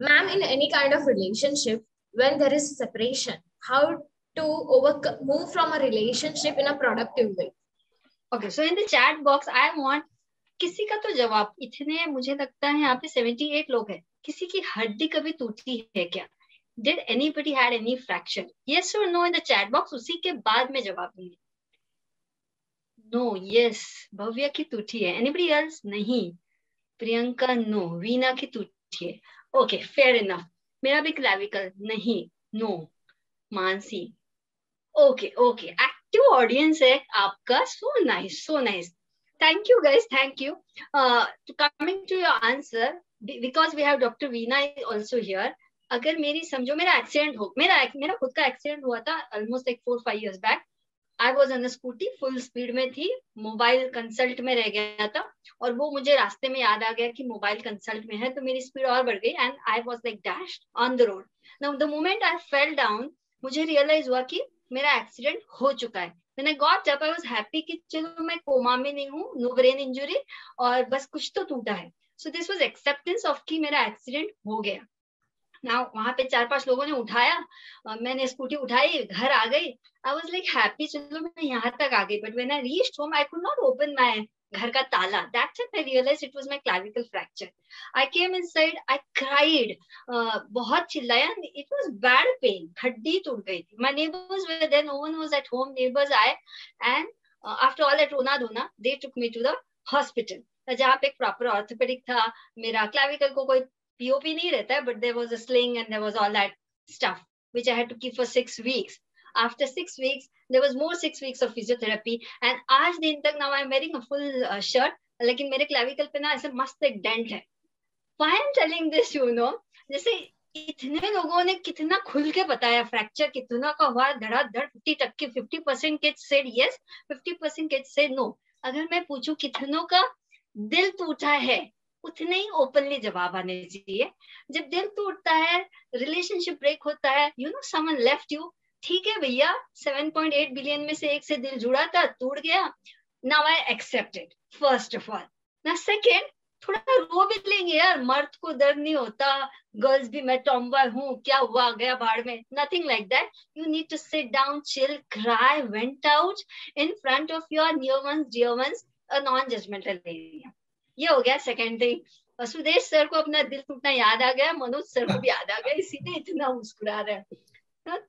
Ma'am, in any kind of relationship, when there is separation, how to overcome move from a relationship in a productive way? Okay, so in the chat box, I want किसी का तो जवाब इतने मुझे लगता है यहाँ पे 78 लोग हैं किसी की हड्डी कभी टूटी है क्या did anybody had any fracture yes और no in the chat box उसी के बाद में जवाब देंगे नो यस भव्या की टूटी है एनीबडी एल्स नहीं प्रियंका नो वीना की टूटी है ओके फेयर इनफ मेरा भी क्लैविकल नहीं no Mansi. Okay okay active audience है आपका. So nice so nice thank you guys thank you coming to your answer because we have doctor Veena also here अगर मेरी, समझो, मेरा एक्सीडेंट हो, मेरा मेरा खुद का एक्सीडेंट हुआ था almost like four five years back I was on Scooty full speed में थी मोबाइल कंसल्ट में रह गया था, और वो मुझे रास्ते में याद आ गया कि मोबाइल कंसल्ट में है तो मेरी स्पीड और बढ़ गई and I was like dash on the road now the moment I fell down मुझे रियलाइज़ हुआ कि मेरा एक्सीडेंट हो चुका है। मैंने गॉट जब आई वॉज़ हैप्पी कि चलो मैं कोमा में नहीं हूँ नो ब्रेन इंजुरी और बस कुछ तो टूटा है। So this was acceptance of कि मेरा एक्सीडेंट हो गया। ना वहाँ पे चार पाँच लोगों ने उठाया। मैंने स्कूटी उठाई, घर आ गई। आई वॉज़ लाइक हैप्पी चलो मैं यहाँ तक आ गई। But when I reach home I could not open my घर का ताला। That's it I realise it was my clavicle fracture I came inside I cried बहुत चिल्लाया। इट वाज बैड पेन हड्डी टूट गई थी। My neighbours were there no was at home neighbours आए। एंड आफ्टर ऑल दैट रोना धोना they took me to the hospital जहाँ पे एक प्रॉपर ऑर्थोपेडिक था। मेरा क्लैविकल को कोई पीओपी नहीं रहता है but there was a sling and there was all that stuff which I had to keep for 6 weeks after six weeks there was more six weeks of physiotherapy and आज दिन तक now I'm wearing a full uh, shirt लेकिन मेरे clavicle पे ना ऐसे मस्त एक डेंट है। Why I'm telling this you know जैसे इतने लोगों ने कितना खुल के बताया फ्रैक्चर कितना का हुआ धड़ाधड़ फिफ्टी टक्के fifty percent kids said yes fifty percent kids said no अगर मैं पूछूँ कितनों का दिल टूटा है उतने ही ओपनली जवाब आने चाहिए। जब दिल टूटता है रिलेशनशिप ब्रेक होता है you know someone left you ठीक है भैया 7.8 बिलियन में से एक से दिल जुड़ा था टूट गया now I accepted first of all ना सेकेंड थोड़ा रो भी लेंगे यार, मर्द को दर्द नहीं होता गर्ल्स भी, मैं टॉम्बॉय हूँ, क्या हुआ गया बाढ़ में nothing like that you need to sit down chill cry vent out in front of your near ones dear ones a non judgmental area ये हो गया सेकेंड थिंग सुदेश सर को अपना दिल टूटना याद आ गया मनोज सर को भी याद आ गया इसीलिए इतना मुस्कुरा रहे हैं।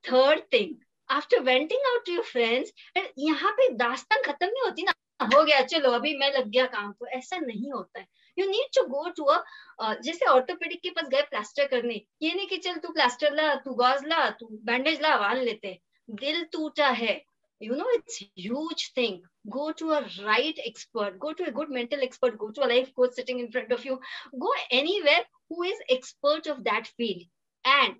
third thing, after venting out to your friends, यहाँ पे दास्तान खत्म नहीं होती ना? हो गया चलो अभी मैं लग गया काम को। ऐसा नहीं होता है। You need to go to a जैसे ऑर्थोपेडिक के पास गए प्लास्टर करने। ये नहीं कि चल तू प्लास्टर ला तू गॉज ला तू बैंडेज ला बाँध लेते दिल टूटा है। You know it's huge thing go to a right expert go to a good mental expert go to a life coach sitting in front of you go anywhere who is expert of that field and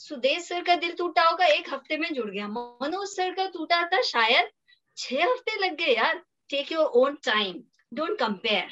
Sudesh sir का दिल टूटा होगा एक हफ़्ते में जुड़ गया Manoj sir का टूटा था शायद छह हफ़्ते लग गए यार take your own time don't compare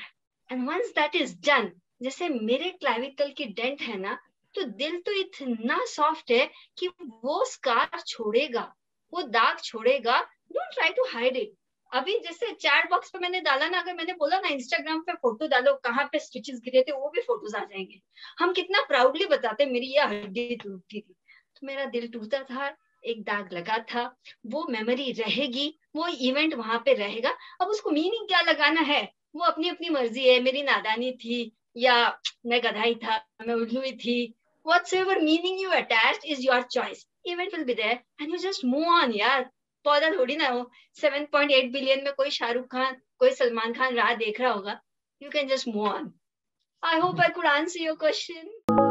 and once that is done जैसे मेरे क्लाविकल की डेंट है ना तो दिल तो इतना सॉफ्ट है कि वो स्कार छोड़ेगा वो दाग छोड़ेगा don't try to hide it अभी जैसे चैट बॉक्स पे मैंने डाला ना, अगर मैंने बोला ना इंस्टाग्राम पे फ़ोटो डालो, कहाँ पे स्टिचेस गिरे थे, वो भी फ़ोटोज़ आ जाएँगे। हम कितना प्राउडली बताते, मेरी ये हड्डी टूटी थी। तो मेरा दिल टूटा था, एक दाग लगा था, वो मेमोरी रहेगी, वो इवेंट वहाँ पे रहेगा। अब उसको मीनिंग क्या लगाना है? वो अपनी अपनी मर्ज़ी है, मेरी नादानी थी, या मैं गधाई था, मैं उल्लू थी। Whatever meaning you attach is your choice event will be there and you just move on यार पौधा थोड़ी ना हो 7.8 बिलियन में कोई शाहरुख खान कोई सलमान खान राह देख रहा होगा you can just move on I hope I could answer your question